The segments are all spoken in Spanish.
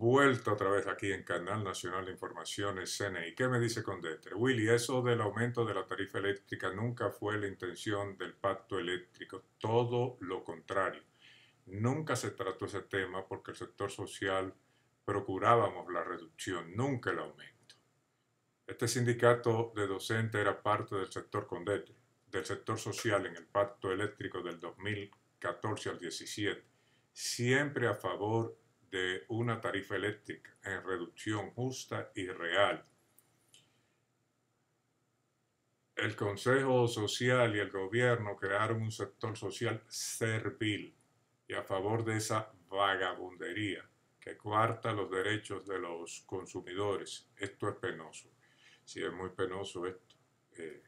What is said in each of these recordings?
vuelta otra vez aquí en Canal Nacional de Informaciones CNI. ¿Qué me dice Condetre? Willy, eso del aumento de la tarifa eléctrica nunca fue la intención del pacto eléctrico, todo lo contrario. Nunca se trató ese tema porque el sector social procurábamos la reducción, nunca el aumento. Este sindicato de docentes era parte del sector Condetre, del sector social en el pacto eléctrico del 2014 al 17, siempre a favor de una tarifa eléctrica en reducción justa y real. El Consejo Social y el gobierno crearon un sector social servil y a favor de esa vagabundería que cuarta los derechos de los consumidores. Esto es penoso. Sí, es muy penoso esto. Eh,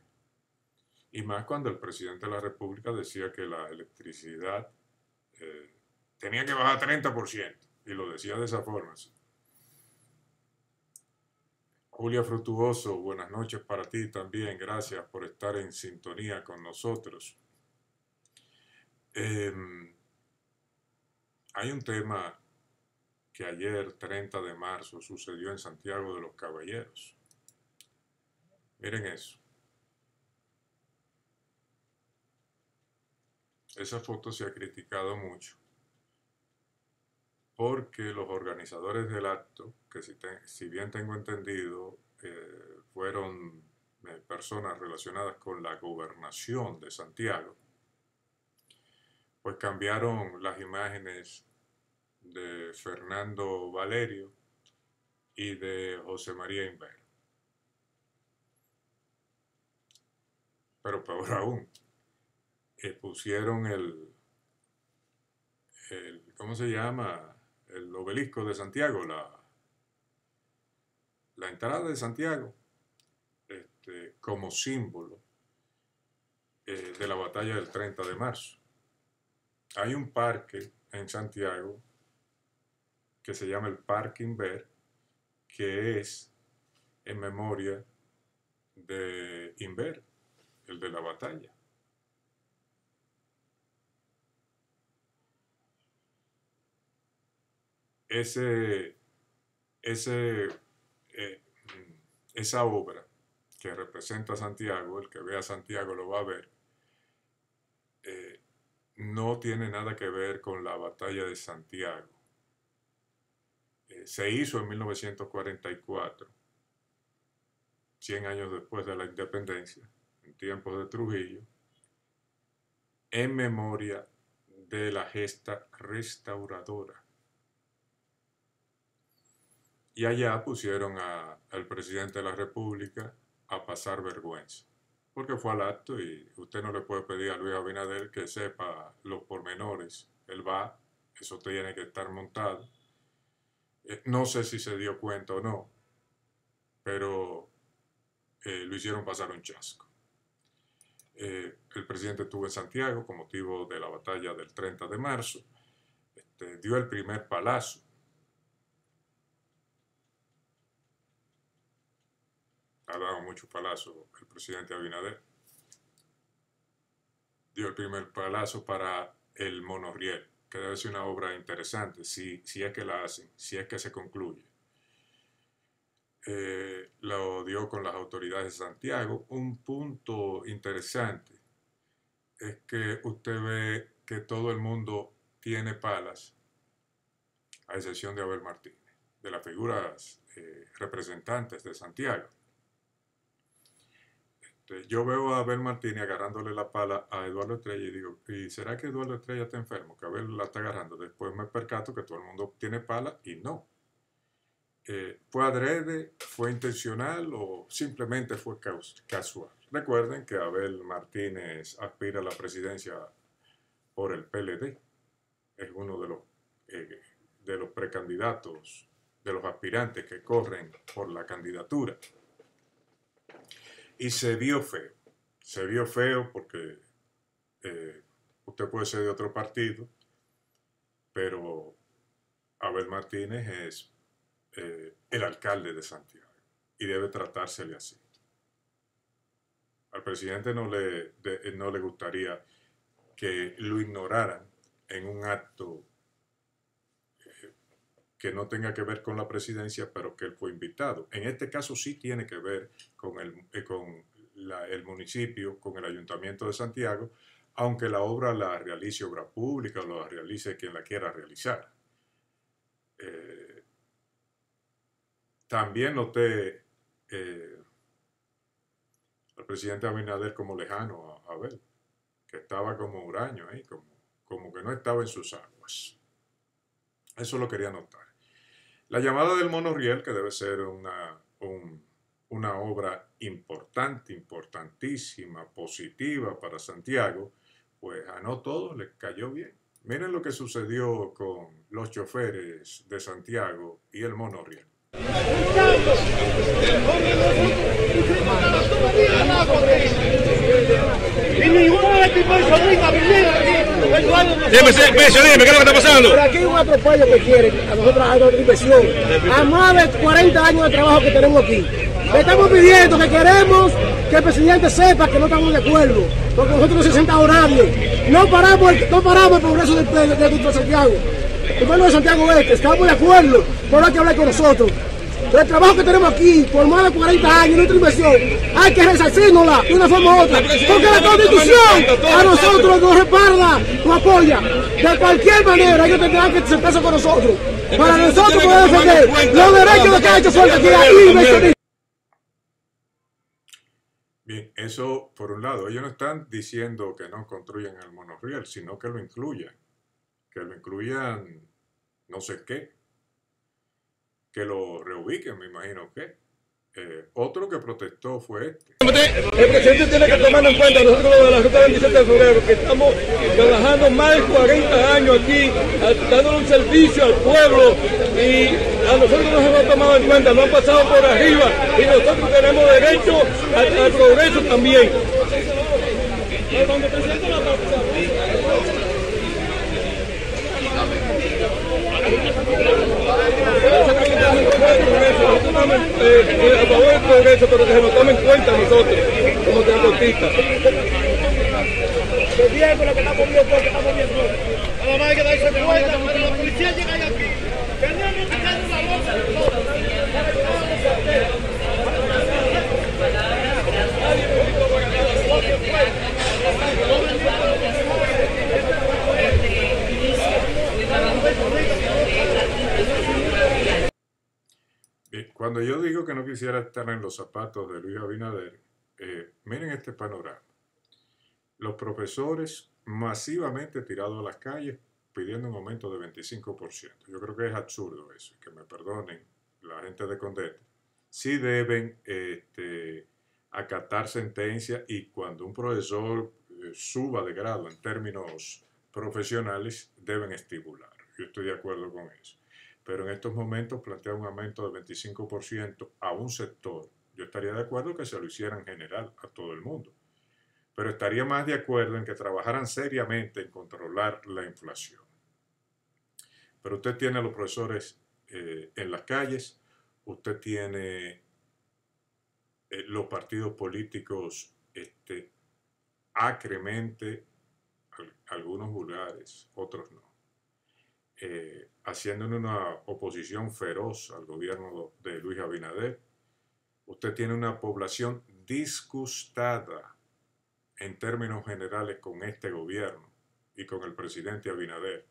y más cuando el presidente de la República decía que la electricidad eh, tenía que bajar 30%. Y lo decía de esa forma. Julia Frutuoso, buenas noches para ti también. Gracias por estar en sintonía con nosotros. Em, hay un tema que ayer, 30 de marzo, sucedió en Santiago de los Caballeros. Miren eso. Esa foto se ha criticado mucho porque los organizadores del acto, que si, bien tengo entendido, eh, fueron eh, personas relacionadas con la gobernación de Santiago, pues cambiaron las imágenes de Fernando Valerio y de José María Inver. Pero peor aún, eh, pusieron el, el, ¿cómo se llama? El obelisco de Santiago, la, la entrada de Santiago, este, como símbolo eh, de la batalla del 30 de marzo. Hay un parque en Santiago que se llama el Parque Inver, que es en memoria de Inver, el de la batalla. Ese, eh, esa obra que representa a Santiago, el que vea a Santiago lo va a ver, eh, no tiene nada que ver con la batalla de Santiago. Eh, se hizo en 1944, 100 años después de la independencia, en tiempos de Trujillo, en memoria de la gesta restauradora y allá pusieron al presidente de la República a pasar vergüenza, porque fue al acto y usted no le puede pedir a Luis Abinader que sepa los pormenores. Él va, eso tiene que estar montado. Eh, no sé si se dio cuenta o no, pero eh, lo hicieron pasar un chasco. Eh, el presidente estuvo en Santiago con motivo de la batalla del 30 de marzo, este, dio el primer palazo ha dado muchos palazos el presidente Abinader. Dio el primer palazo para el monorriel, que debe ser una obra interesante, si, si es que la hacen, si es que se concluye. Eh, lo dio con las autoridades de Santiago. Un punto interesante es que usted ve que todo el mundo tiene palas, a excepción de Abel Martínez, de las figuras eh, representantes de Santiago. Este, yo veo a Abel Martínez agarrándole la pala a Eduardo Estrella y digo, ¿y será que Eduardo Estrella está enfermo? Que Abel la está agarrando. Después me percato que todo el mundo tiene pala y no. Eh, ¿Fue adrede? ¿Fue intencional o simplemente fue casual? Recuerden que Abel Martínez aspira a la presidencia por el PLD. Es uno de los, eh, de los precandidatos, de los aspirantes que corren por la candidatura. Y se vio feo. Se vio feo porque eh, usted puede ser de otro partido, pero Abel Martínez es eh, el alcalde de Santiago y debe tratársele así. Al presidente no le, no le gustaría que lo ignoraran en un acto que no tenga que ver con la presidencia, pero que él fue invitado. En este caso sí tiene que ver con el, eh, con el municipio, con el ayuntamiento de Santiago, aunque la obra la realice obra pública o la realice quien la quiera realizar. Eh, también noté eh, al presidente Abinader como lejano a, ver, que estaba como huraño ahí, como, como que no estaba en sus aguas. Eso lo quería notar. La llamada del monorriel, que debe ser una, una obra importante, importantísima, positiva para Santiago, pues a no todo le cayó bien. Miren lo que sucedió con los choferes de Santiago y el monorriel. Dime, dime, ¿qué es lo que está pasando? Por aquí hay un atropello que quieren a nosotros a nuestra inversión. A más de 40 años de trabajo que tenemos aquí. Le estamos pidiendo que queremos que el presidente sepa que no estamos de acuerdo, porque nosotros no se sentado nadie. No paramos, no paramos el progreso del, de, de, de Santiago. El pueblo de Santiago Este, estamos de acuerdo, pero hay que hablar con nosotros. El trabajo que tenemos aquí por más de 40 años, nuestra inversión, hay que resarcirnosla de una forma u otra. Porque la constitución a nosotros nos respalda, nos apoya. De cualquier manera, ellos tendrán que sentarse con nosotros. Para nosotros poder defender los derechos de que ha hecho falta aquí Bien, eso por un lado, ellos no están diciendo que no construyan el monorriel, sino que lo incluyan, que lo incluyan no sé qué, que lo reubiquen, me imagino que. Eh, otro que protestó fue este. El presidente tiene que tomar en cuenta nosotros de la Ruta 27 de febrero, que estamos trabajando más de 40 años aquí, dando un servicio al pueblo y a nosotros nos hemos tomado en cuenta, nos han pasado por arriba y nosotros tenemos derecho al, progreso también. Eh, a favor del progreso, pero que se nos tome en cuenta nosotros, como transportistas. Que bien con lo que estamos viendo, porque estamos viendo. Nada más hay que darse cuenta, cuando la policía llega aquí, tenemos que echar una bolsa de todo. Cuando yo digo que no quisiera estar en los zapatos de Luis Abinader, eh, miren este panorama. Los profesores masivamente tirados a las calles pidiendo un aumento de 25%. Yo creo que es absurdo eso, que me perdonen la gente de Condete. Sí deben este, acatar sentencia y cuando un profesor eh, suba de grado en términos profesionales, deben estimular. Yo estoy de acuerdo con eso pero en estos momentos plantea un aumento del 25% a un sector. Yo estaría de acuerdo que se lo hiciera en general a todo el mundo, pero estaría más de acuerdo en que trabajaran seriamente en controlar la inflación. Pero usted tiene a los profesores eh, en las calles, usted tiene eh, los partidos políticos este, acremente, algunos vulgares, otros no. Eh, haciendo una oposición feroz al gobierno de Luis Abinader. Usted tiene una población disgustada en términos generales con este gobierno y con el presidente Abinader.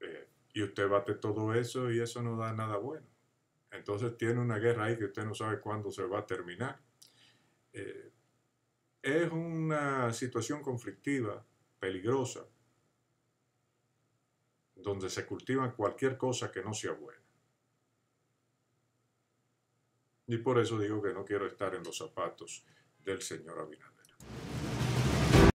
Eh, y usted bate todo eso y eso no da nada bueno. Entonces tiene una guerra ahí que usted no sabe cuándo se va a terminar. Eh, es una situación conflictiva, peligrosa, donde se cultiva cualquier cosa que no sea buena. Y por eso digo que no quiero estar en los zapatos del señor Abinader.